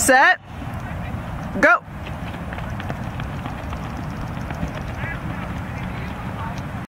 set, go.